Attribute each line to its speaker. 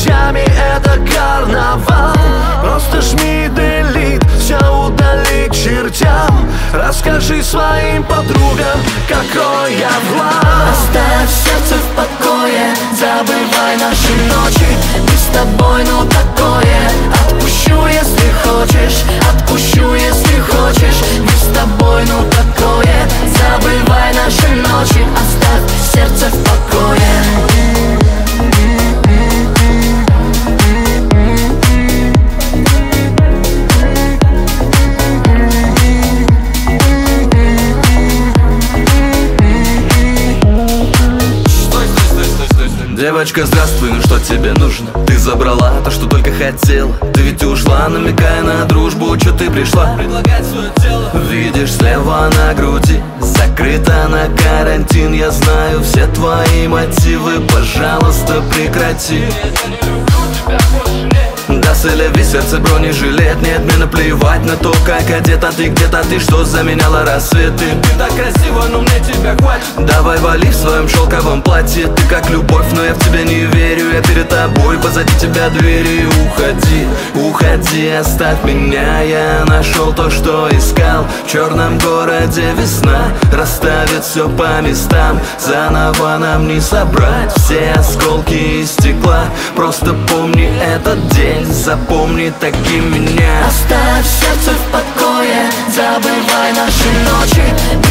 Speaker 1: друзьями, это карнавал. Просто жми делит, все удали к чертям. Расскажи своим подругам, какой я влад.
Speaker 2: Оставь сердце в покое, забывай наши ночи. Мы с тобой, ну такое. Отпущу, если хочешь, отпущу, если хочешь. Мы с тобой, ну такое. Забывай наши ночи, оставь сердце в покое
Speaker 3: Девочка, здравствуй, ну что тебе нужно? Ты забрала то, что только хотела Ты ведь ушла, намекая на дружбу Чё ты пришла? Предлагать свое тело Видишь, слева на груди Закрыта на карантин Я знаю все твои мотивы Пожалуйста, прекрати да селеви сердце бронежилет Нет, мне наплевать на то, как одета ты Где-то. Ты что заменяла рассветы Ты? Так красиво, но мне тебя хватит. Давай вали в своем шелковом платье. Ты как любовь, но я в тебя не верю. Я перед тобой, позади тебя двери. Уходи, уходи, оставь меня. Я нашел то, что искал. В черном городе весна Расставит все по местам. Заново нам не собрать Все осколки из стекла. Просто помни этот день Запомни таким меня.
Speaker 2: Оставь сердце в покое Забывай наши ночи